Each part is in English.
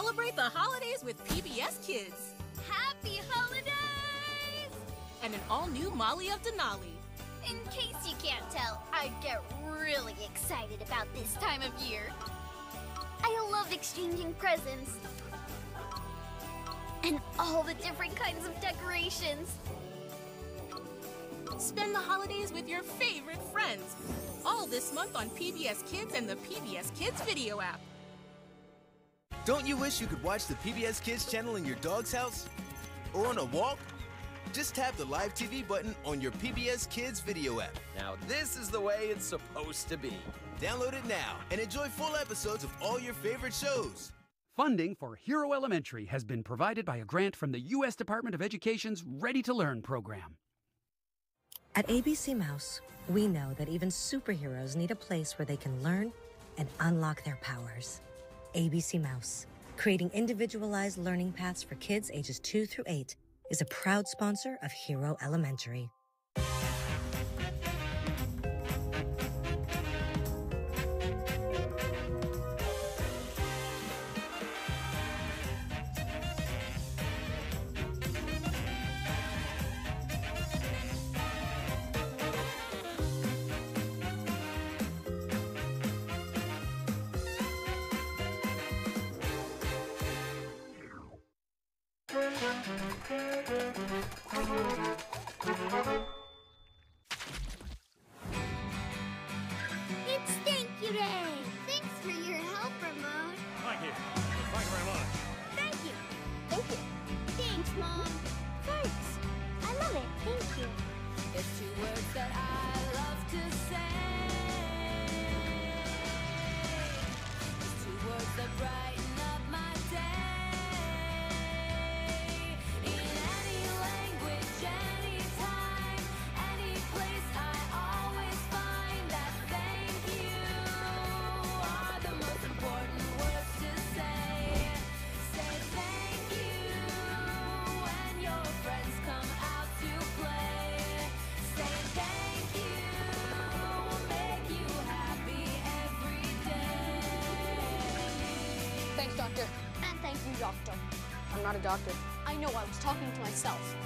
Celebrate the holidays with PBS Kids Happy holidays! and an all-new Molly of Denali. In case you can't tell, I get really excited about this time of year. I love exchanging presents. And all the different kinds of decorations. Spend the holidays with your favorite friends. All this month on PBS Kids and the PBS Kids video app. Don't you wish you could watch the PBS Kids channel in your dog's house? Or on a walk? Just tap the live TV button on your PBS Kids video app. Now, this is the way it's supposed to be. Download it now and enjoy full episodes of all your favorite shows. Funding for Hero Elementary has been provided by a grant from the U.S. Department of Education's Ready to Learn program. At ABC Mouse, we know that even superheroes need a place where they can learn and unlock their powers. ABC Mouse, creating individualized learning paths for kids ages 2 through 8, is a proud sponsor of Hero Elementary. Thank You Day! Thanks for your help, Ramon. Thank you. Thank you very much. Thank you. Thank you. Thanks, Mom. Doctor. And thank you, Doctor. I'm not a doctor. I know, I was talking to myself.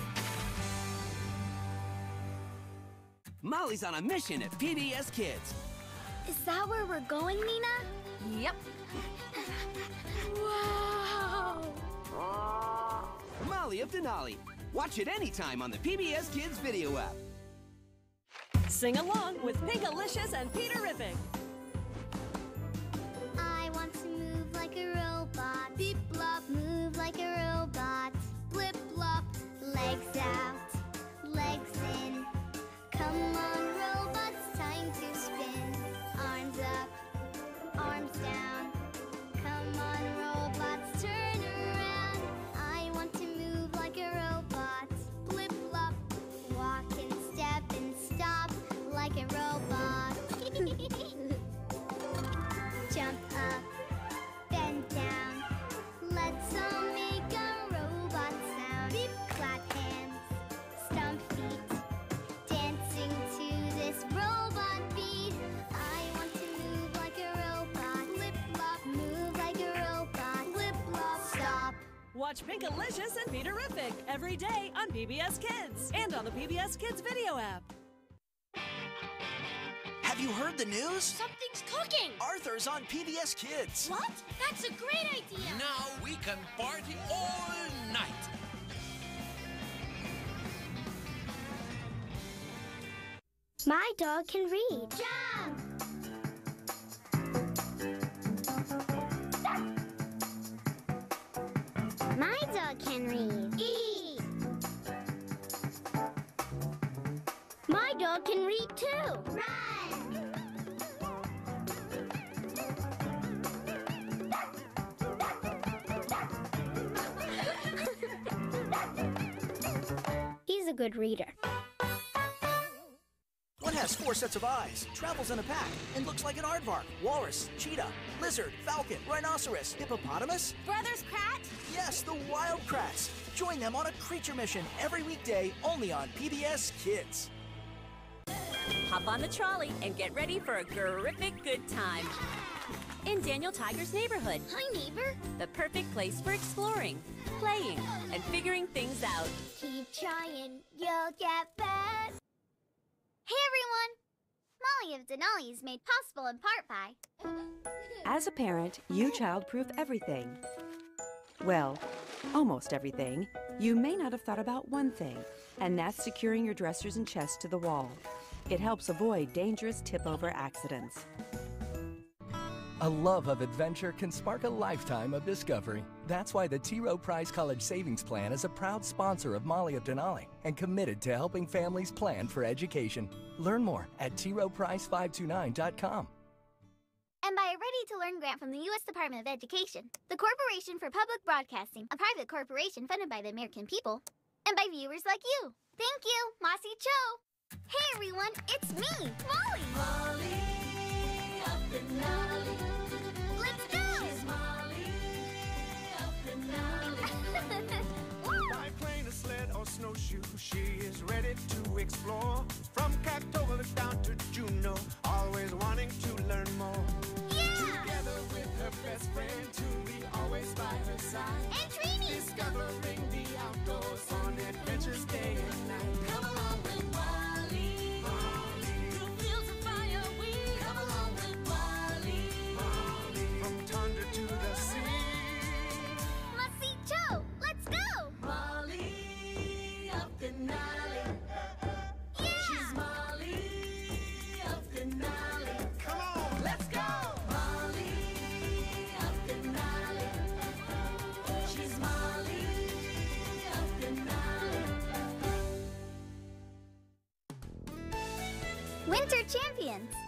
Molly's on a mission at PBS Kids. Is that where we're going, Nina? Yep. Wow! Molly of Denali. Watch it anytime on the PBS Kids video app. Sing along with Pinkalicious and Peterrific. Watch Pinkalicious and Peterrific every day on PBS Kids and on the PBS Kids video app. Have you heard the news? Something's cooking. Arthur's on PBS Kids. What? That's a great idea. Now we can party all night. My dog can read. Jump! My dog can read too. Run! He's a good reader. One has four sets of eyes, travels in a pack, and looks like an aardvark, walrus, cheetah, lizard, falcon, rhinoceros, hippopotamus. Brothers Kratt? Yes, the Wild Kratts. Join them on a creature mission every weekday only on PBS Kids. Hop on the trolley and get ready for a terrific good time. in Daniel Tiger's neighborhood. Hi, neighbor. The perfect place for exploring, playing, and figuring things out. Keep trying, you'll get better. Hey, everyone. Molly of Denali is made possible in part by. As a parent, you childproof everything. Well, almost everything. You may not have thought about one thing, and that's securing your dressers and chest to the wall. It helps avoid dangerous tip over accidents. A love of adventure can spark a lifetime of discovery. That's why the T. Rowe Price College Savings Plan is a proud sponsor of Molly of Denali and committed to helping families plan for education. Learn more at troweprice529.com. And by a Ready to Learn grant from the U.S. Department of Education, the Corporation for Public Broadcasting, a private corporation funded by the American people, and by viewers like you. Thank you, Mahsi' choo. Hey everyone, it's me, Molly. Molly of Denali. Let's go. She's Molly of By plane, a sled, or snowshoe, she is ready to explore. From Kaktovik down to Juneau, always wanting to learn more. Together with her best friend, Tooey, always by her side. And Trini. Winter Champions!